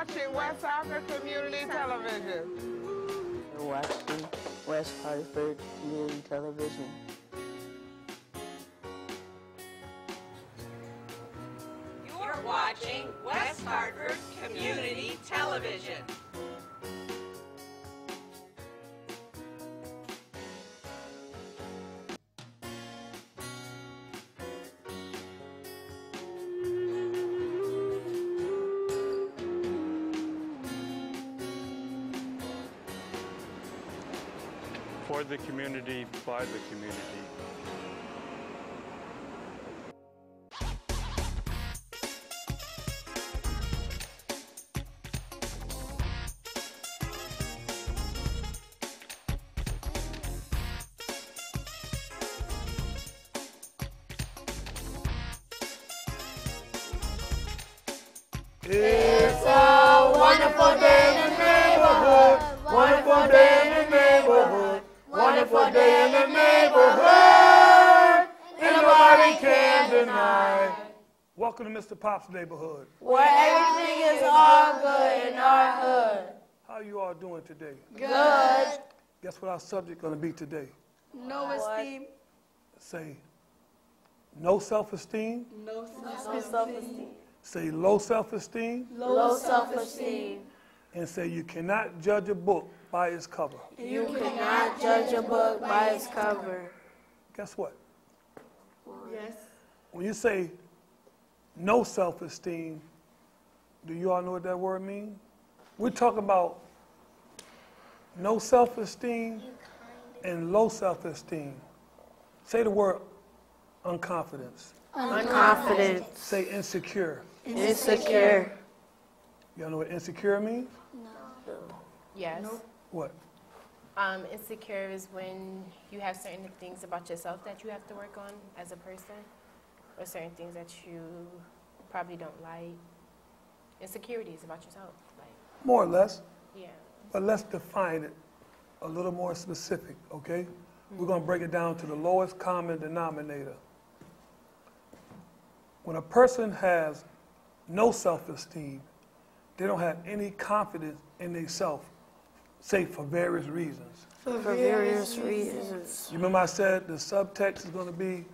watching West Hartford Community Television. You're watching West Hartford Community Television. You're watching West Hartford Community Television. The community. Welcome to Mr. Pop's neighborhood. Where everything is all good in our hood. How you all doing today? Good. Guess what our subject going to be today? No esteem. Say, no self-esteem. No self-esteem. Say, low self-esteem. Low self-esteem. And say, you cannot judge a book by its cover. You cannot judge a book by its cover. Guess what? Yes. When you say no self-esteem, do you all know what that word means? We're talking about no self-esteem and low self-esteem. Say the word unconfidence. Unconfident. Say insecure. Insecure. Y'all know what insecure means? No. Yes. What? Um, insecure is when you have certain things about yourself that you have to work on as a person, or certain things that you probably don't like. Insecurities about yourself. Like, More or less. yeah. But let's define it a little more specific, okay? We're going to break it down to the lowest common denominator. When a person has no self-esteem, they don't have any confidence in themselves, say for various reasons. For various reasons. You remember I said the subtext is going to be,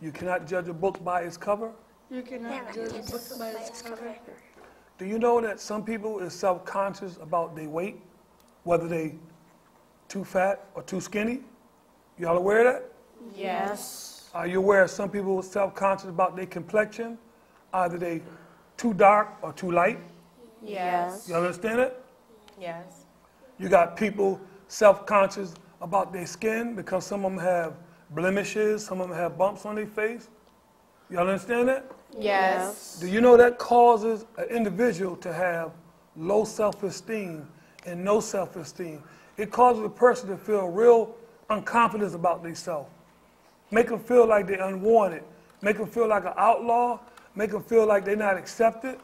you cannot judge a book by its cover? You cannot judge a book by its cover. Do you know that some people is self-conscious about their weight, whether they too fat or too skinny? Y'all aware of that? Yes. Are you aware of some people are self-conscious about their complexion? Either they too dark or too light? Yes. You understand it? Yes. You got people self-conscious about their skin because some of them have blemishes, some of them have bumps on their face. Y'all understand that? Yes. Do you know that causes an individual to have low self-esteem and no self-esteem? It causes a person to feel real unconfident about themselves. Make them feel like they're unwanted. Make them feel like an outlaw. Make them feel like they're not accepted.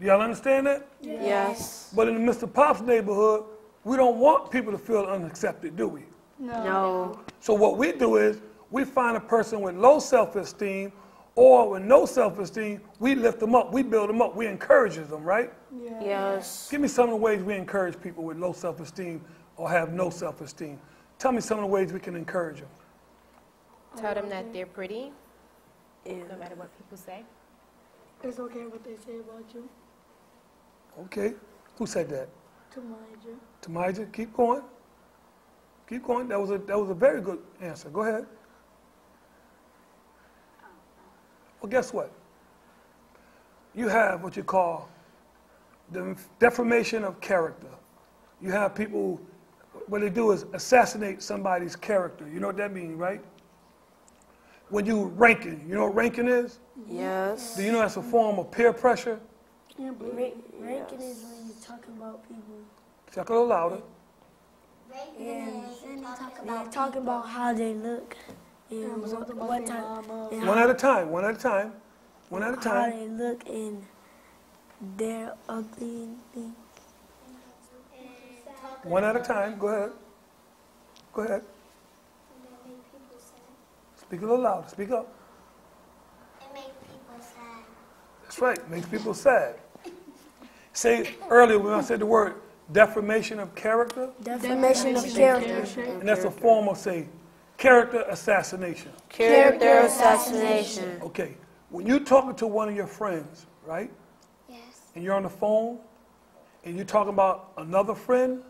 Y'all understand that? Yes. But in the Mr. Pop's neighborhood, we don't want people to feel unaccepted, do we? No. No. So what we do is we find a person with low self-esteem or with no self-esteem, we lift them up, we build them up, we encourage them, right? Yes. Give me some of the ways we encourage people with low self-esteem or have no self-esteem. Tell me some of the ways we can encourage them. Tell them that they're pretty, Yeah. no matter what people say. It's okay what they say about you, Okay, who said that? to mind you. Tamija, keep going. Keep going. That was a that was a very good answer. Go ahead. Well, guess what? You have what you call the deformation of character. You have people, what they do is assassinate somebody's character. You know what that means, right? When you ranking, you know what ranking is? Yes. Do you know that's a form of peer pressure? Yeah, but ranking is when you're talking about people. Talk a little louder. And they're talking about how they look and what, what type, and One at a time, one at a time. One at a how time. they look and they're ugly and things. One at a time. Go ahead. Go ahead. Speak a little louder. Speak up. It makes people sad. That's right. Makes people sad. Say earlier when I said the word defamation of character, Defamation of character. and that's a form of, say, character assassination. Character assassination. Okay, when you're talking to one of your friends, right? Yes. and you're on the phone and you're talking about another friend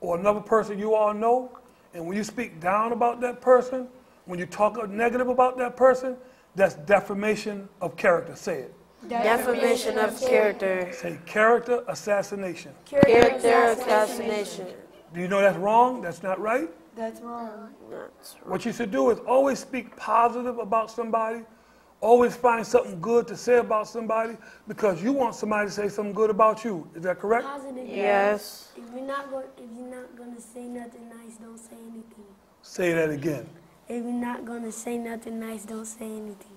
or another person you all know, and when you speak down about that person, when you talk negative about that person, that's defamation of character. Say it. Defamation of character. Say character assassination. Character assassination. Do you know that's wrong? That's not right? That's wrong. Uh, that's wrong. What you should do is always speak positive about somebody. Always find something good to say about somebody because you want somebody to say something good about you. Is that correct? Positive. Yes. If you're not going, if you're not gonna say nothing nice, don't say anything. Say that again. If you're not gonna say nothing nice, don't say anything.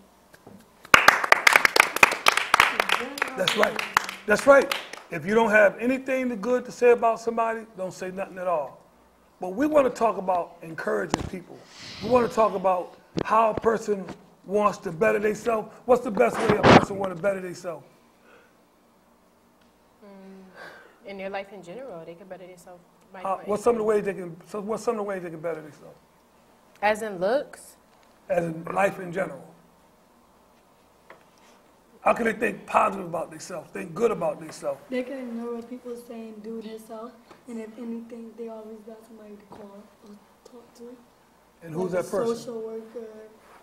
That's right. That's right. If you don't have anything good to say about somebody, don't say nothing at all. But we want to talk about encouraging people. We want to talk about how a person wants to better themselves. What's the best way a person want to better themselves? In their life in general, they can better themselves. Uh, what's some of the ways they can? So what's some of the ways they can better themselves? As in looks, As in life in general. How can they think positive about themselves? Think good about themselves? They can ignore what people say and do themselves, and if anything, they always got somebody to call or talk to. And who's Like that a person? Social worker,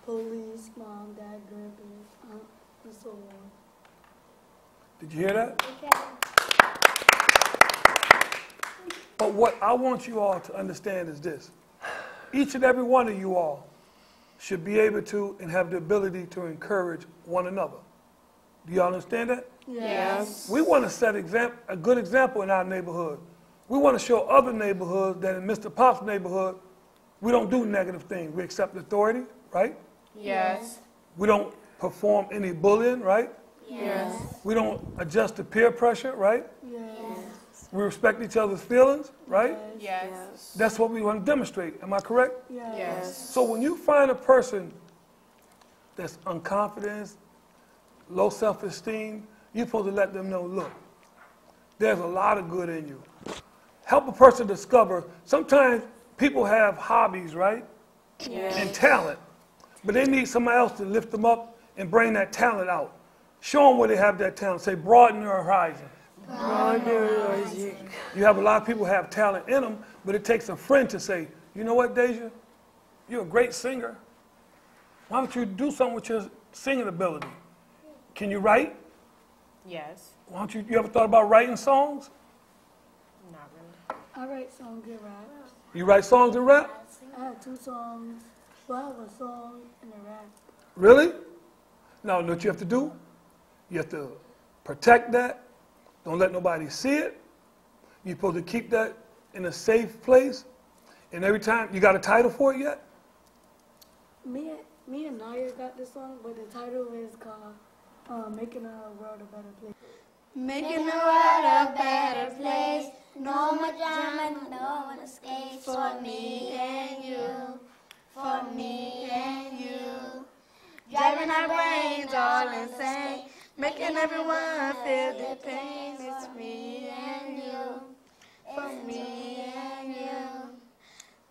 police, mom, dad, grandparents, aunt, and so on. Did you hear that? But what I want you all to understand is this. Each and every one of you all should be able to and have the ability to encourage one another. Do you all understand that? Yes. We want to set exam- a good example in our neighborhood. We want to show other neighborhoods that in Mr. Pop's neighborhood, we don't do negative things. We accept authority, right? yes, We don't perform any bullying, right? Yes. We don't adjust to peer pressure, right? Yes. We respect each other's feelings, right? yes, That's what we want to demonstrate. Am I correct? Yes. yes, So when you find a person that's unconfident, low self-esteem, you're supposed to let them know, look, there's a lot of good in you. Help a person discover, sometimes people have hobbies, right? And talent, but they need somebody else to lift them up and bring that talent out. Show them where they have that talent. Say, broaden your horizon. broaden your horizon. You have a lot of people have talent in them, but it takes a friend to say, you know what, Deja? You're a great singer. Why don't you do something with your singing ability? Can you write? yes, Why don't you, you ever thought about writing songs? not really. I write songs and raps. You write songs and rap? I have two songs. Well, I have a song and a rap. Really? Now, you know what you have to do? You have to protect that. Don't let nobody see it. You're supposed to keep that in a safe place. And every time, you got a title for it yet? Me, me and Naya got this song, but the title is called uh, "Making the World a Better Place." Making the world a better place. No more drama, no one escapes. For me and you, for me and you. Driving our brains all insane. Making everyone feel the pain. It's me and you, for me and you.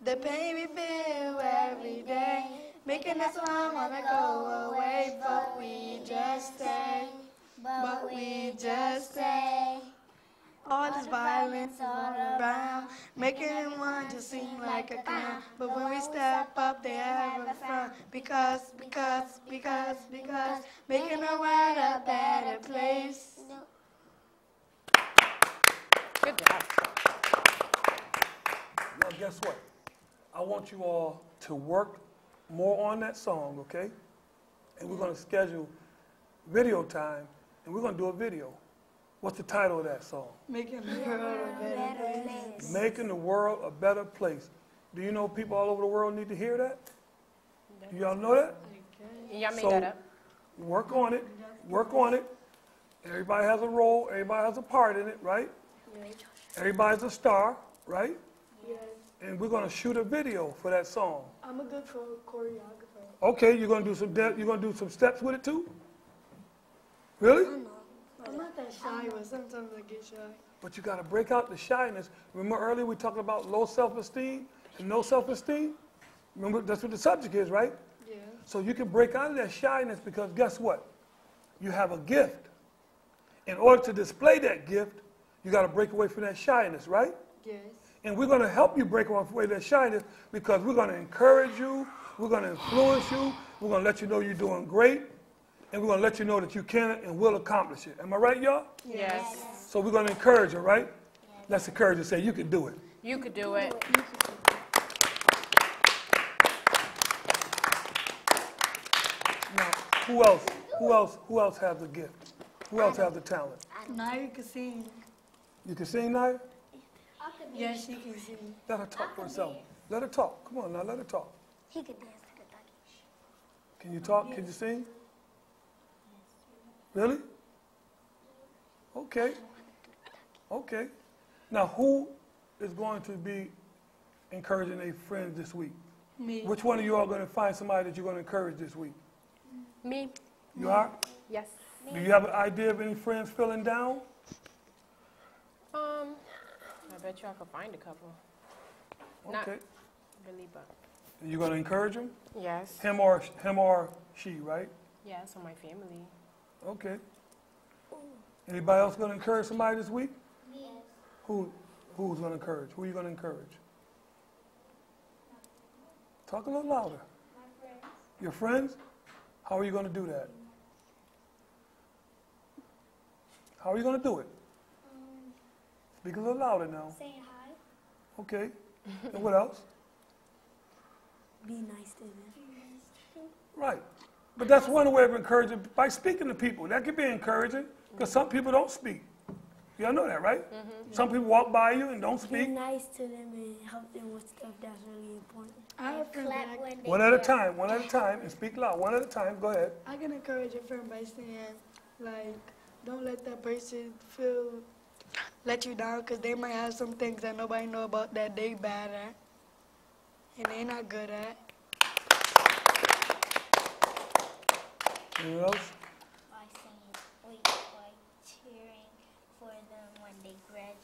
The pain we feel every day, making us all wanna go away, but we just stay, but we just stay. All this violence all around, making everyone just seem like a clown. But when we step up, they have a frown. Because, because, because, because, making the world a better place. Good job. Now, guess what? I want you all to work more on that song, okay? And we're going to schedule video time, and we're going to do a video. What's the title of that song? Making the world a better place. Making the world a better place. Do you know people all over the world need to hear that? Do y'all know that? Y'all made So- that up? Work on it. Work on it. Everybody has a role. Everybody has a part in it, right? Everybody's a star, right? Yes. And we're going to shoot a video for that song. I'm a good cho- choreographer. Okay, you're gonna do some de- you're gonna do some steps with it too? Really? I'm not that shy, but sometimes I get shy. But you got to break out the shyness. Remember earlier we talked about low self-esteem and no self-esteem? Remember, that's what the subject is, right? Yeah. So you can break out of that shyness because guess what? You have a gift. In order to display that gift, you got to break away from that shyness, right? Yes. And we're going to help you break off away that shyness because we're going to encourage you, we're going to influence you, we're going to let you know you're doing great, and we're going to let you know that you can and will accomplish it. Am I right, y'all? Yes. So we're going to encourage you, right? Yes. Let's encourage you. Say, you can do it. You can do it. Now, who else? Who else? Who else has the gift? Who else has the talent? Now you can sing. You can sing, Naya? Yes, she can sing. Let her talk for herself. Let her talk. Come on now, let her talk. He can dance like a doggy. Can you talk? Can you sing? Really? Okay. Okay. Now, who is going to be encouraging a friend this week? Me. Which one of you are going to find somebody that you're going to encourage this week? Me? You are? Yes. Do you have an idea of any friends feeling down? Um, I bet you I could find a couple. Not Okay. really, but You're going to encourage him? yes. Him or him or she, right? Yes, on my family. Okay. Anybody else going to encourage somebody this week? Yes. Who who's going to encourage? Who are you going to encourage? Talk a little louder. My friends. Your friends? How are you going to do that? How are you going to do it? Speak a little louder now. saying hi. Okay. and what else? Be nice to them. Right. But that's one way of encouraging by speaking to people. That could be encouraging because some people don't speak. Y'all know that, right? Mm-hmm. Some people walk by you and don't speak. Be nice to them and help them with stuff that's really important. I have a friend that Clap when they One at a time, one at a time, and speak loud. One at a time. Go ahead. I can encourage a friend by saying, like, don't let that person feel, let you down, because they might have some things that nobody know about that they bad at, and they not good at. Anyone else? By saying, wait, by cheering for them when they graduate.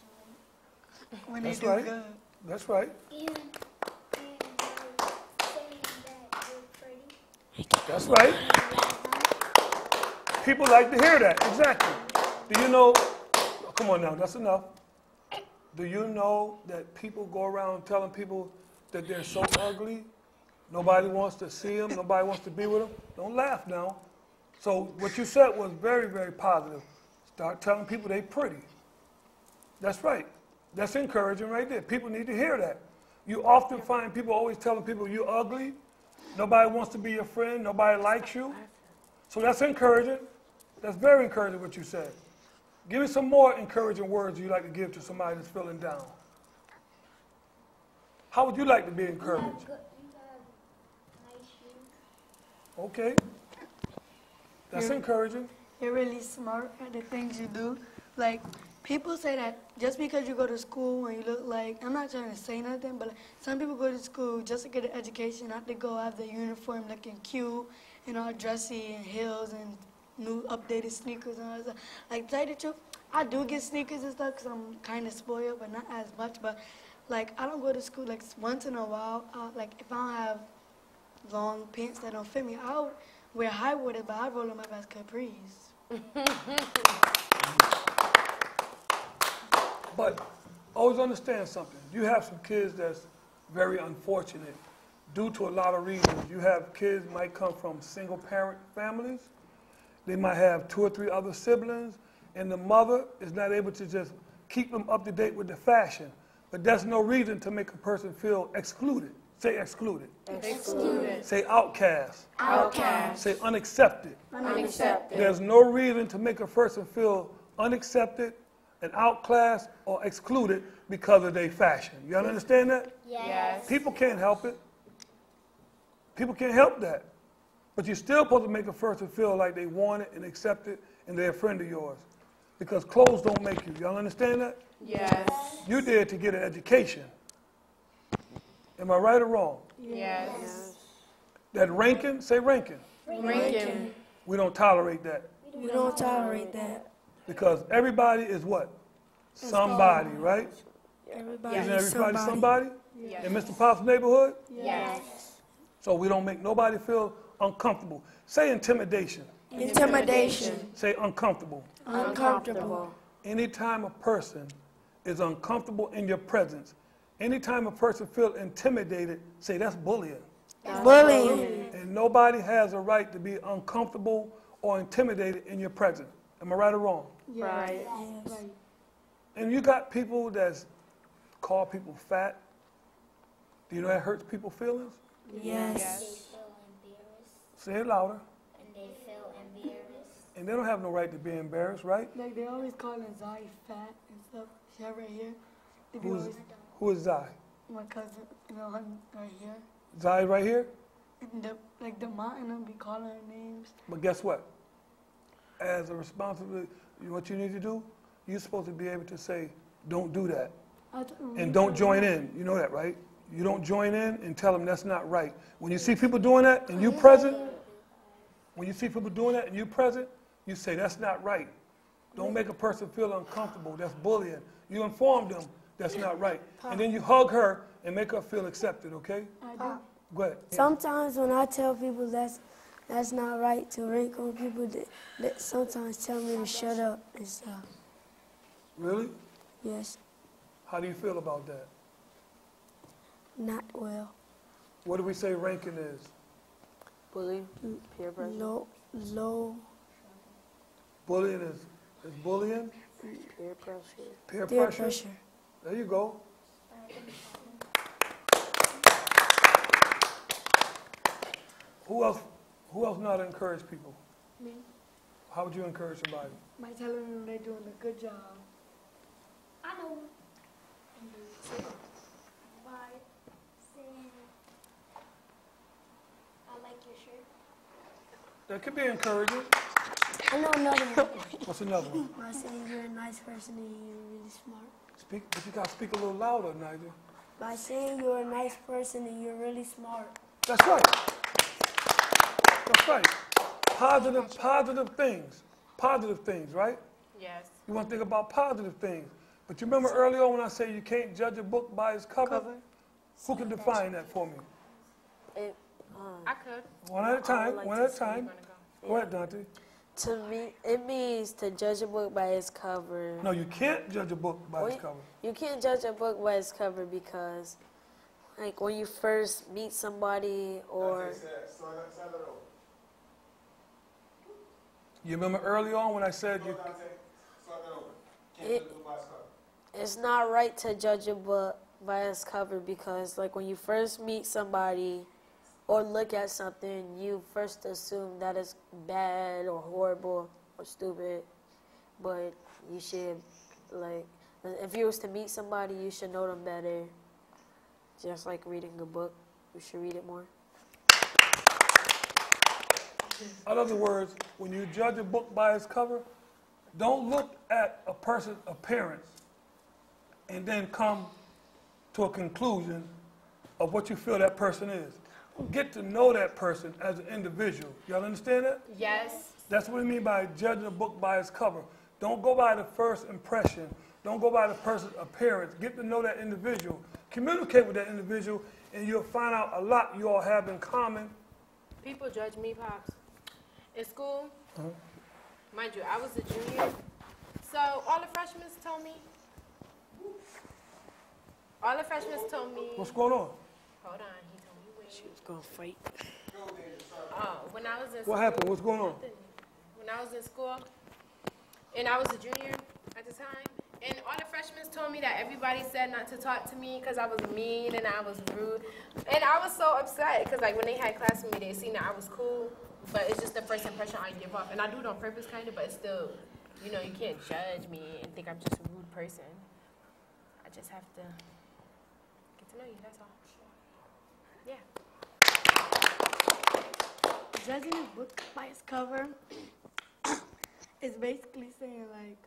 When That's they do right. good. That's right. And, and saying that you're pretty. That's right. People like to hear that. Exactly. Do you know? Come on now. That's enough. Do you know that people go around telling people that they're so ugly? Nobody wants to see them. Nobody wants to be with them. Don't laugh now. So what you said was very, very positive. Start telling people they're pretty. That's right. That's encouraging right there. People need to hear that. You often find people always telling people you're ugly. Nobody wants to be your friend. Nobody likes you. So that's encouraging. That's very encouraging what you said. Give me some more encouraging words you'd like to give to somebody that's feeling down. How would you like to be encouraged? Good, you got nice shoes. Okay. That's encouraging. You're really smart at the things you do. Like, people say that just because you go to school and you look like, I'm not trying to say nothing, but like, some people go to school just to get an education, not to go have the uniform looking cute and all dressy and heels and new updated sneakers and all that. Like, tell you the truth, I do get sneakers and stuff because I'm kind of spoiled, but not as much. But, like, I don't go to school, like, once in a while, like, if I don't have long pants that don't fit me, I'll wear high water, but I roll them up as capris. But always understand something. You have some kids that's very unfortunate due to a lot of reasons. You have kids might come from single parent families. They might have two or three other siblings, and the mother is not able to just keep them up to date with the fashion. But that's no reason to make a person feel excluded. Say excluded. Excluded. Say outcast. Outcast. Say unaccepted. Unaccepted. There's no reason to make a person feel unaccepted and outclassed or excluded because of their fashion. You understand that? Yes. People can't help it. People can't help that. But you're still supposed to make a person feel like they want it and accept it and they're a friend of yours. Because clothes don't make you. Y'all understand that? Yes. You did to get an education. Am I right or wrong? Yes. That ranking, say ranking. Rankin. We don't tolerate that. We don't tolerate that. Because everybody is what? Somebody, right? Everybody Isn't everybody somebody. somebody? In Mr. Pop's neighborhood? Yes. So we don't make nobody feel uncomfortable. Say intimidation. Intimidation. Say uncomfortable. Uncomfortable. Anytime a person is uncomfortable in your presence, anytime a person feels intimidated, say that's bullying. Bullying. And nobody has a right to be uncomfortable or intimidated in your presence. Am I right or wrong? Right. And you got people that call people fat. Do you know that hurts people's feelings? Yes. They feel embarrassed, Say it louder. and they feel embarrassed. And they don't have no right to be embarrassed, right? Like they always calling Zai fat and stuff. She have right here. They Who's, always who is Zai? my cousin, you know, her right here. Zai right here? And the, like the mountain them be calling her names. But guess what? As a responsibility, you know what you need to do? You're supposed to be able to say, don't do that. I told them, And don't join in. You know that, right? You don't join in and tell them that's not right. When you see people doing that and you present, when you see people doing that and you're present, you say that's not right. Don't make a person feel uncomfortable. That's bullying. You inform them that's not right. And then you hug her and make her feel accepted, okay? I do. Go ahead. Sometimes when I tell people that's that's not right to rank on people, that, that sometimes tell me to shut up and stuff. Really? Yes, How do you feel about that? not well. What do we say ranking is? Bullying, peer pressure. Low, low Bullying is, is bullying? Peer pressure. Peer, peer pressure? pressure. There you go. Who else? Who else know how to encourage people? Me. How would you encourage somebody? By telling them they're doing a good job. I know. By saying, I like your shirt. That could be encouraging. I know another one. What's another one? By saying you're a nice person and you're really smart. Speak, but you gotta speak a little louder, Nigel. By saying you're a nice person and you're really smart. That's right. That's right. Positive, positive things. Positive things, right? Yes. You want to think about positive things. But you remember earlier on when I say you can't judge a book by its cover? Cover. Who can define that for me? It, Uh, I could. One at a time, like one at a time. Wanna go? Go ahead, Dante. to me, it means to judge a book by its cover. No, you can't judge a book by its cover. You can't judge a book by its cover because, like, when you first meet somebody or You remember early on when I said you, it, by its cover. it's not right to judge a book by its cover because, like, when you first meet somebody or look at something, you first assume that it's bad or horrible or stupid. But you should, like, if you was to meet somebody, you should know them better. Just like reading a book, you should read it more. in other words, when you judge a book by its cover, don't look at a person's appearance and then come to a conclusion of what you feel that person is. Get to know that person as an individual. Y'all understand that? Yes. That's what I mean by judging a book by its cover. Don't go by the first impression. Don't go by the person's appearance. Get to know that individual. Communicate with that individual, and you'll find out a lot you all have in common. People judge me, Pops. In school, uh-huh. mind you, I was a junior. So all the freshmen told me, all the freshmen told me, What's going on? hold on, he told me wait. It's gonna fight. Oh, when I was in What happened? What's going on? when I was in school, and I was a junior at the time, and all the freshmen told me that everybody said not to talk to me because I was mean and I was rude, and I was so upset because like when they had class with me, they seen that I was cool, but it's just the first impression I give off, and I do it on purpose, kind of, but it's still, you know, you can't judge me and think I'm just a rude person. I just have to get to know you. That's all. Yeah. Judging a book by its cover is basically saying like,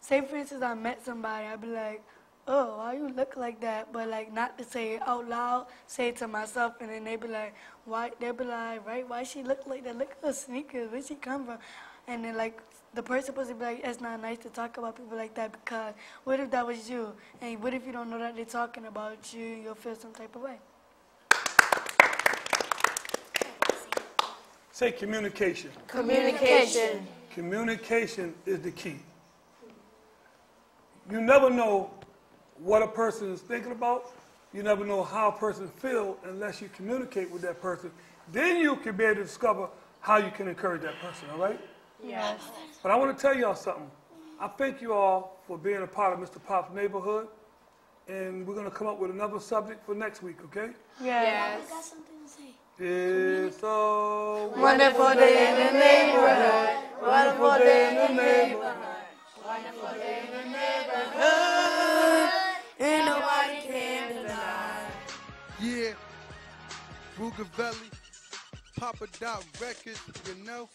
say for instance I met somebody, I'd be like, oh, why you look like that? But like not to say it out loud, say it to myself, and then they'd be like, why? They be like, right? Why she look like that? Look at her sneakers. Where she come from? And then like the person supposed to be like, it's not nice to talk about people like that because what if that was you? And what if you don't know that they're talking about you? You'll feel some type of way. Say communication. Communication. Communication is the key. You never know what a person is thinking about. You never know how a person feels unless you communicate with that person. Then you can be able to discover how you can encourage that person, all right? Yes. But I want to tell y'all something. I thank you all for being a part of Mr. Pop's neighborhood. And we're going to come up with another subject for next week, okay? Yes. Got something to say. It's a Wonderful day in the neighborhood. wonderful day in the neighborhood. And nobody can deny. Yeah, Rugavelli, Papa Dot Records, you know.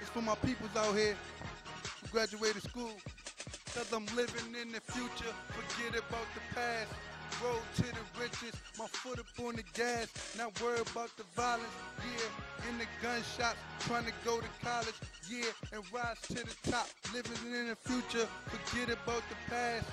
It's for my peoples out here who graduated school. Cause I'm living in the future, forget about the past. Road to the riches, my foot up on the gas, not worry about the violence, yeah. In the gunshots, trying to go to college, yeah, and rise to the top. Living in the future, forget about the past.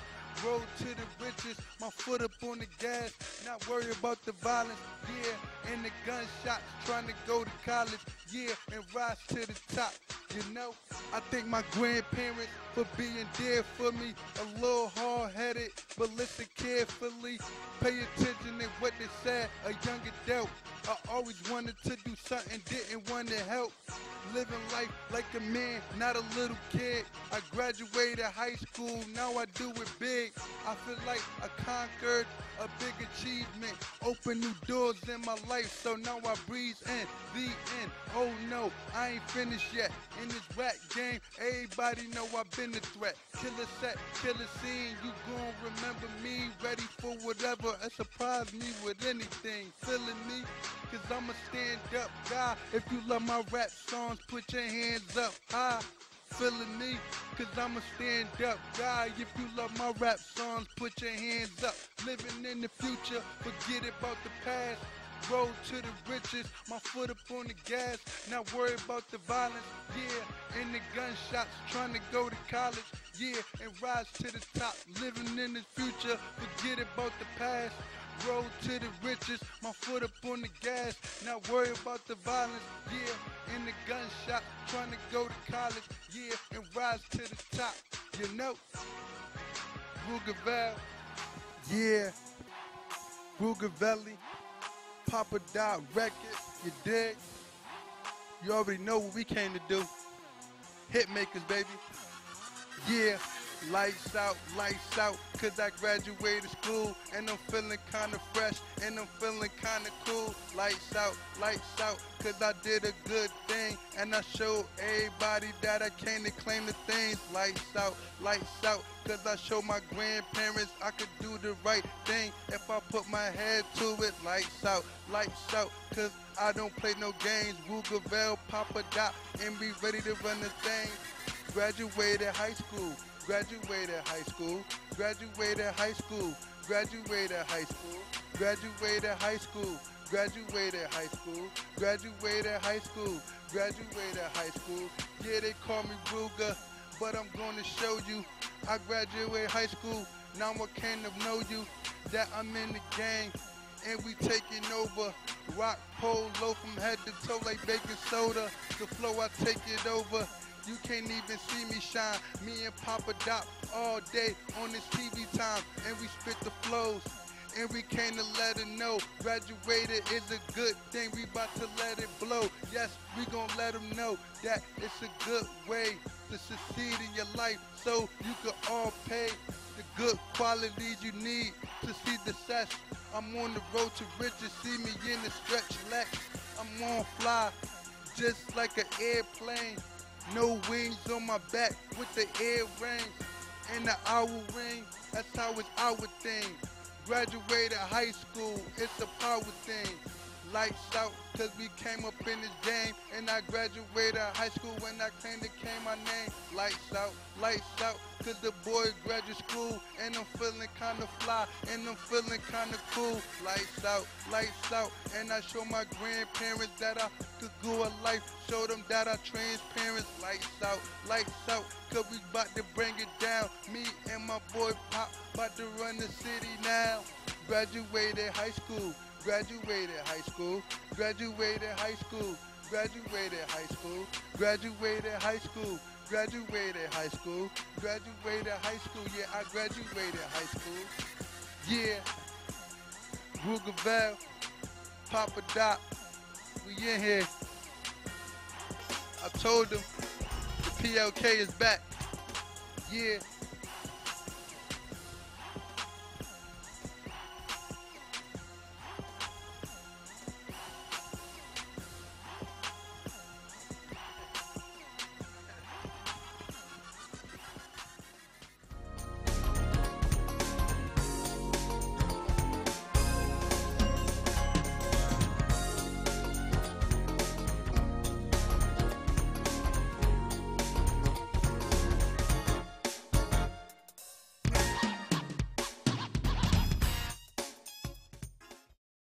Road to the riches, my foot up on the gas, not worry about the violence, yeah. And the gunshots, trying to go to college, yeah, and rise to the top. You know, I thank my grandparents for being there for me. A little hard-headed, but listen carefully. Pay attention to what they said. A young adult, I always wanted to do something, didn't want to help. Living life like a man, not a little kid. I graduated high school, now I do it big. I feel like I conquered a big achievement. Open new doors in my life, so now I breathe in the end. Oh no, I ain't finished yet. In this rap game, everybody know I've been a threat. Killer set, killer scene, you gon' remember me. Ready for whatever, and surprise me with anything. Feeling me? Cause I'm a stand up guy. If you love my rap songs, put your hands up high. Feeling me? Cause I'm a stand up guy. If you love my rap songs, put your hands up. Living in the future, forget about the past. Road to the riches, my foot up on the gas, not worry about the violence, yeah. And the gunshots, trying to go to college, yeah, and rise to the top. Living in the future, forget about the past. Road to the riches, my foot up on the gas, not worry about the violence, yeah. in the gunshot, trying to go to college, yeah, and rise to the top, you know. Rugavel, yeah. Rugavelli, Papa Dot Records, you dig? You already know what we came to do. Hit makers, baby. Yeah, lights out, lights out, cause I graduated school and I'm feeling kinda fresh and I'm feeling kinda cool. Lights out, lights out, cause I did a good thing and I showed everybody that I came to claim the things. Lights out, lights out, cause I showed my grandparents I could do the right thing if I put my head to it. Lights out, lights out, cause I don't play no games. Rugavel, Papa Dot, and be ready to run the thing. Graduated high school, graduated high school, graduated high school, graduated high school, graduated high school, graduated high school, graduated high school, graduated high school. Yeah, they call me Ruger, but I'm gonna show you. I graduated high school, now I kind of know you, that I'm in the gang, and we taking over. Rock pole low from head to toe like baking soda. The flow I take it over. You can't even see me shine. Me and Papa Dot all day on this TV time, and we spit the flows. And we came to let it know. Graduated is a good thing. We about to let it blow. Yes, we gon' let them know that it's a good way to succeed in your life. So you can all pay the good qualities you need to see the success. I'm on the road to riches. See me in the stretch legs. I'm on fly, just like an airplane. No wings on my back with the air rings and the owl ring. That's how it's our thing. Graduated high school, it's a power thing. Lights out, cause we came up in this game. And I graduated high school when I claimed it came my name. Lights out, lights out, cause the boy graduate school. And I'm feeling kinda fly, and I'm feeling kinda cool. Lights out, lights out, and I show my grandparents that I could go a life. Show them that I transparent. Lights out, lights out, cause we bout to bring it down. Me and my boy Pop bout to run the city now. Graduated high school, graduated high school, graduated high school, graduated high school, graduated high school, graduated high school, graduated high school. Yeah, I graduated high school. Yeah, Rugerville, Papa Doc, we in here. I told them the PLK is back. Yeah.